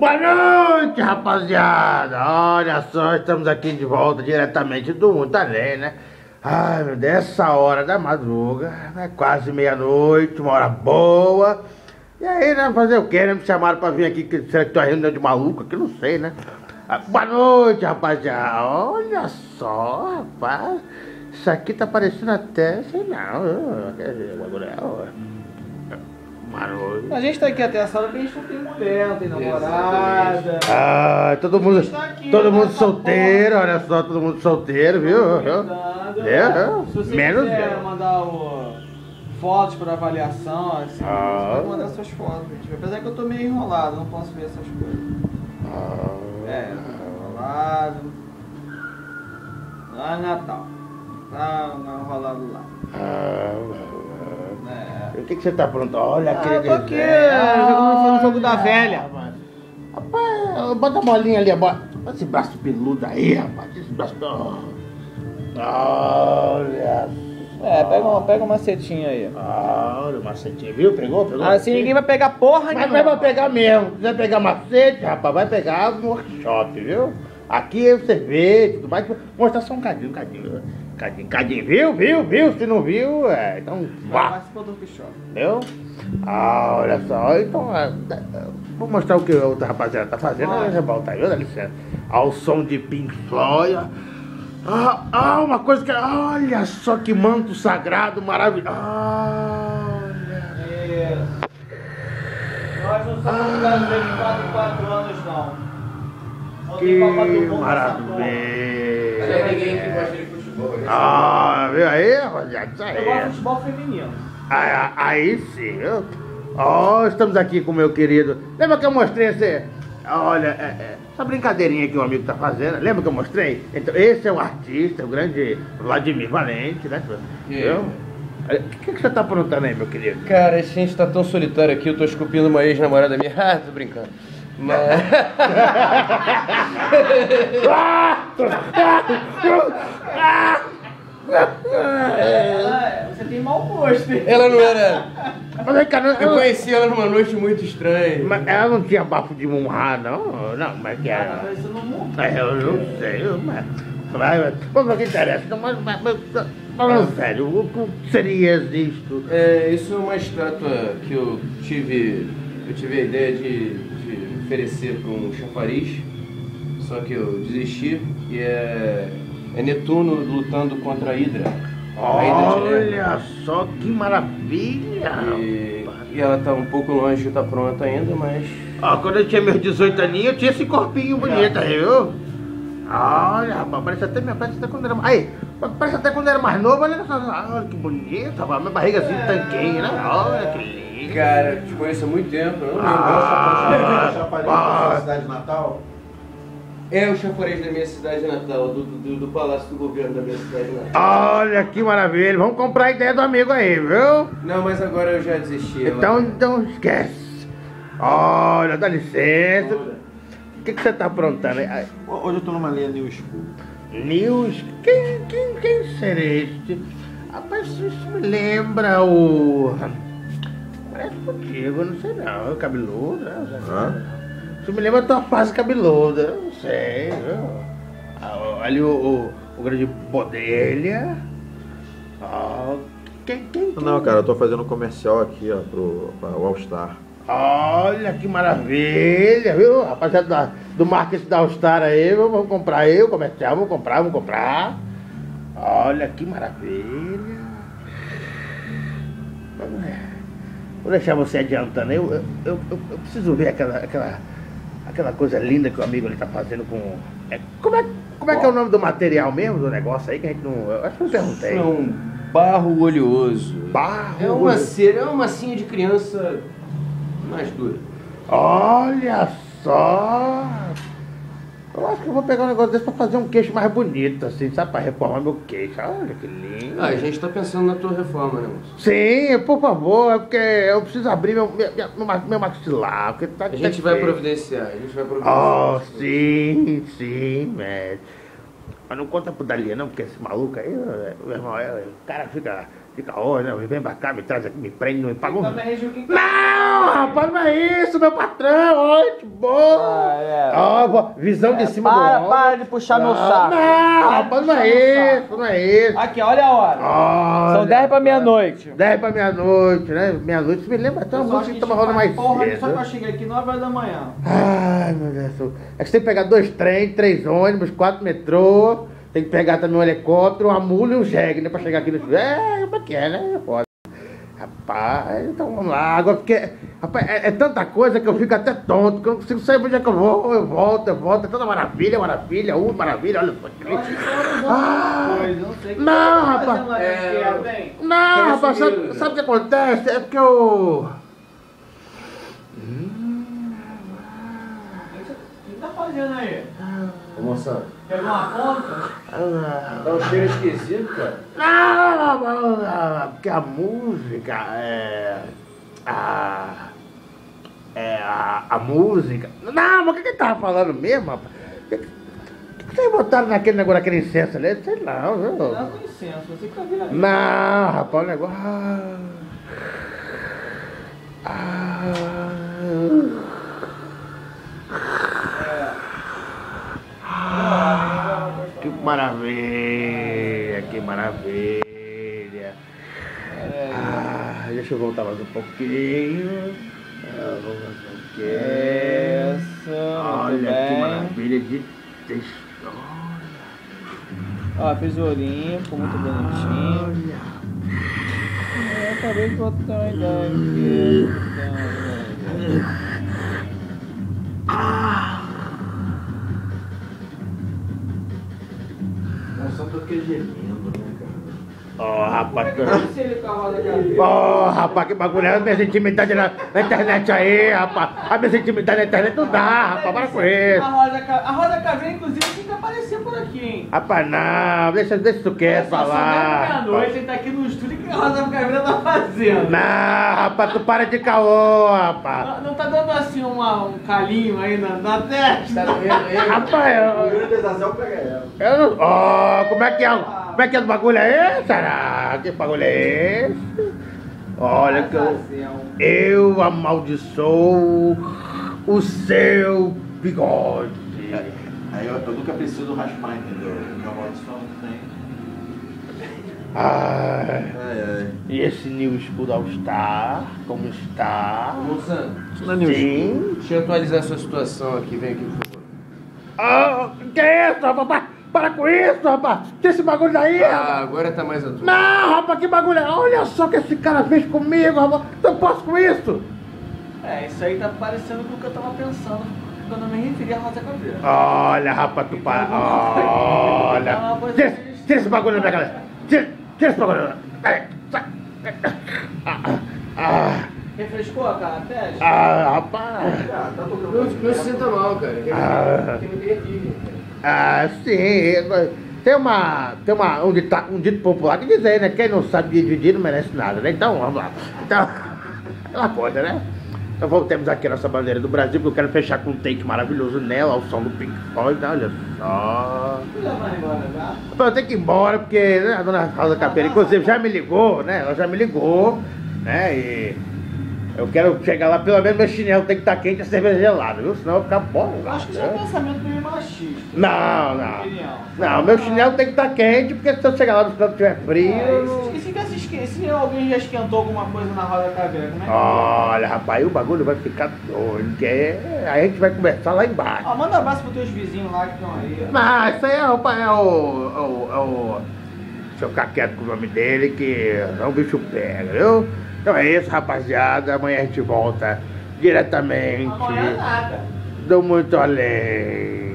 Boa noite, rapaziada! Olha só, estamos aqui de volta diretamente do Mundo Além, né? Ai, meu Deus, essa hora da madruga, né? quase meia-noite, uma hora boa. E aí, né, fazer o quê? Né? Me chamaram pra vir aqui, que será que tô reunião de maluco aqui? Não sei, né? Ah, boa noite, rapaziada! Olha só, rapaz, isso aqui tá parecendo até, sei não, quer dizer, bagulho é... A gente tá aqui até essa hora porque a gente não tem mulher, não tem namorada. Ah, todo mundo, tá aqui, todo né, mundo nessa solteiro, olha só, todo mundo solteiro, viu? Aproveitando. É, Se você menos quiser eu. mandar o, fotos para avaliação, assim, Ah. você pode mandar suas fotos. gente. Apesar que eu tô meio enrolado, não posso ver essas coisas. É, eu tô enrolado. Lá é Natal. Tá enrolado lá. Ah, É. O que, que você tá pronto? Olha Ah, aquele. eu tô aqui, jogando no jogo da velha. rapaz. Rapaz, bota a bolinha ali, bota. Bota esse braço peludo aí, rapaz. Esse braço. Olha. É, pega uma, pega uma setinha aí. Olha o macetinho, viu? Pegou? Pegou? Assim ninguém vai pegar porra Mas nenhuma. vai pegar mesmo. Se quiser pegar macete, rapaz, vai pegar no workshop, viu? Aqui você vê, tudo mais. Mostrar só um cadinho, um cadinho. Cadinho, cadinho, viu? Viu? Viu? Se não viu, é. Então vá. Participou do. Entendeu? Ah, olha só. Então, é, é, vou mostrar o que a outra rapaziada tá fazendo. Aí já volta aí, dá licença. Ao som de Pink Floyd. Ah, ah, uma coisa que. Olha só que manto sagrado maravilhoso. Olha. Isso. Nós não somos brasileiros de 4 em 4 anos, não. Não Que maravilha. Não tem ninguém que gosta de? Ah, viu aí, rapaziada? Isso porra. Eu gosto de aí. futebol feminino. Aí, aí sim, viu? Ó, estamos aqui com o meu querido. Lembra que eu mostrei esse. Olha, é, é, essa brincadeirinha que o amigo tá fazendo. Lembra que eu mostrei? Então, esse é o artista, o grande Vladimir Valente, né? Viu? Olha, O que, que você tá aprontando aí, meu querido? Cara, esse gente tá tão solitário aqui, eu tô esculpindo uma ex-namorada minha. Ah, tô brincando. Mas. Ah, você tem mau gosto. hein? ela não era. Mas cá, não, Eu conheci ela numa noite muito estranha. mas ela não tinha bafo de Munhá, não? Não, mas que era. mundo. É, eu não sei, eu- mas. Mas, mas o que interessa? Não, Mas, mas, mas, falando sério, o que seria isto? É, isso é uma estátua que eu tive. Eu tive a ideia de, de oferecer para um chafariz, só que eu desisti. E é, é Netuno lutando contra a Hidra. Olha só que maravilha! E, e ela tá um pouco longe de estar pronta ainda, mas. Ó, quando eu tinha meus 18 aninhos, eu tinha esse corpinho bonito aí, viu? Olha, rapaz, parece até, parece até quando era mais. Aí, parece até quando era mais novo, olha só. Olha que bonito, rapaz. Minha barriga assim, tanquinho, né? Olha que lindo. Cara, te conheço há muito tempo, eu não lembro. Ah, Chapariz ah. da cidade de Natal? É o chafariz da minha cidade natal, do, do, do palácio do governo da minha cidade natal. Olha que maravilha. Vamos comprar a ideia do amigo aí, viu? Não, mas agora eu já desisti. Então, então esquece. Olha, dá licença. O que, que você tá aprontando aí? Hoje eu tô numa linha New School. News? Quem, quem, quem será este? Rapaz, isso me lembra o. Contigo, não sei não. Cabeludo, né? Hã? Me lembra a tua fase cabeluda, não sei? Ah, Ali o, o, o grande Bodelha. Ah, quem, quem, quem? Não, cara, eu tô fazendo um comercial aqui, ó, pro All Star. Olha que maravilha, viu? Rapaziada da- do marketing da All-Star aí, viu? vamos comprar eu, comercial, vamos comprar, vamos comprar. Olha que maravilha. Vamos ver. Vou deixar você adiantando. Eu, eu, eu, eu- preciso ver aquela, aquela, aquela coisa linda que o amigo ali tá fazendo com. é, como, é, como é que é o nome do material mesmo, do negócio aí que a gente não. Eu acho que eu não perguntei. É um barro oleoso. Barro. É uma cera, é uma massinha de criança mais dura. Olha só! Eu acho que eu vou pegar um negócio desse pra fazer um queixo mais bonito, assim, sabe? Pra reformar meu queixo. Olha que lindo. Ah, a gente tá pensando na tua reforma, né, moço? Sim, por favor, é porque eu preciso abrir meu, meu, meu, meu maxilar. Porque tá, A gente vai providenciar, a gente vai providenciar. Oh, sim, sim, velho. Mas não conta pro Dalia não, porque esse maluco aí, meu irmão, é, o cara fica Fica, ô, né? Vem pra cá, me traz aqui, me prende, não me paga um. Regiu quem Não, rapaz, não é isso, meu patrão. Oi, que bom. Ah, é. Ó, visão de É, cima para, do para de puxar meu saco. Não, rapaz, de não é isso, não é isso. Aqui, olha a hora. Olha, São 10 pra meia-noite. 10 pra meia-noite, né? Meia-noite, você me lembra até uma música que tava rolando mais porra, cedo. Só que eu cheguei aqui 9 horas da manhã. Ai, meu Deus do céu. É que você tem que pegar dois trens, três ônibus, quatro metrô, tem que pegar também um helicóptero, uma mula e um jegue, né? Pra chegar aqui no. É, como é que é, né? É Foda. Rapaz, então vamos lá. Agora, porque. Rapaz, é, é tanta coisa que eu fico até tonto, que eu não consigo saber onde é que eu vou, eu volto, eu volto. É tanta maravilha, maravilha, uh, maravilha, olha Ah, não sei o que não, você rapaz. É, esquerda, hein? Não, rapaz, sabe, sabe o que acontece? É porque eu. O que você tá fazendo aí? Ô, moção, Pegou uma ponta? Ah, tá um cheiro esquisito, cara. Não, não, não, porque a música é. A. É a, a música. Não, mas o que que ele tava falando mesmo, rapaz? O que, vocês botaram naquele negócio, naquele incenso ali? Sei lá, viu? Dá com licença, você que tá aqui. Não, rapaz, o negócio. Ah, ah, que maravilha, que maravilha. Ah, deixa eu voltar mais um pouquinho. Ah. Isso, muito Olha que maravilha de textura. Ó, fez o olhinho, ficou muito bonitinho. Olha. Eu acabei de botar uma ideia aqui. Rapaz, que... Se ele com a roda cabeça. Ó, rapaz, que bagulho é a minha intimidade na, na internet aí, rapaz. A minha intimidade na internet não dá, rapaz, para com A isso. a roda caveira, inclusive, tem que aparecer por aqui, hein? Rapaz, não, deixa, deixa isso quieto Só pra são lá. meia-noite, ele tá aqui no estúdio, o que a roda caveira tá fazendo? Não, rapaz, tu para de caô, rapaz. Não, não tá dando assim uma, um calinho aí na, na testa? Tá doendo aí? Rapaz, eu, grande Zazel pega ela. eu não. Ó, como é que é? Como é que é o bagulho aí, será? Que bagulho é esse? Olha que eu. Eu amaldiçoo o seu bigode. Aí eu, eu nunca preciso raspar, entendeu? Minha maldição não tem. Ai. Ai, ai. E esse New School All Star, como está? Ô, moção, Sim. deixa eu atualizar a sua situação aqui, vem aqui, por favor. Ah, que é isso, rapaz? Para com isso, rapaz! Tira esse bagulho daí, Ah, rapaz! agora tá mais atual. Não, rapaz, que bagulho é? Olha só o que esse cara fez comigo, rapaz! Eu posso com isso? É, isso aí tá parecendo com o que eu tava pensando quando eu me referi a roda caveira. Olha, rapaz, tu para. Olha! Tira, tira esse bagulho da minha cabeça! Tira, tira esse bagulho! Peraí, sai! Ah, ah, Refrescou a cara, pede? ah, rapaz! Ah, tá. Não, não se sinta mal, cara. Ah. que não tem aqui. Ah, sim. Tem uma. Tem uma, um, dita, um dito popular que diz aí, né? Quem não sabe dividir não merece nada, né? Então, vamos lá. Então, aquela coisa, né? Então voltemos aqui a nossa bandeira do Brasil, porque eu quero fechar com um take maravilhoso nela, ao som do Pink Floyd, olha só. Vai embora já? Então, eu tenho que ir embora, porque né, a dona Rosa Capeira, inclusive, já me ligou, né? Ela já me ligou, né? E eu quero chegar lá, pelo menos meu chinelo tem que estar quente e a cerveja gelada, viu? Senão eu vou ficar bom. Acho que isso é um pensamento meio machista. Não, não. Não, meu chinelo tem que estar quente, porque se eu chegar lá no canto tiver frio. É, e se- se, se alguém já esquentou alguma coisa na roda caveira, como é que Olha, rapaz, o bagulho vai ficar doido, que é... a gente vai conversar lá embaixo. Ó, manda um abraço pros teus vizinhos lá que estão aí. ó. Mas isso aí é o. É o, é o, é o deixa eu ficar quieto com o nome dele, que não o bicho pega, viu? Então é isso, rapaziada. Amanhã a gente volta diretamente nada. do Muito Além.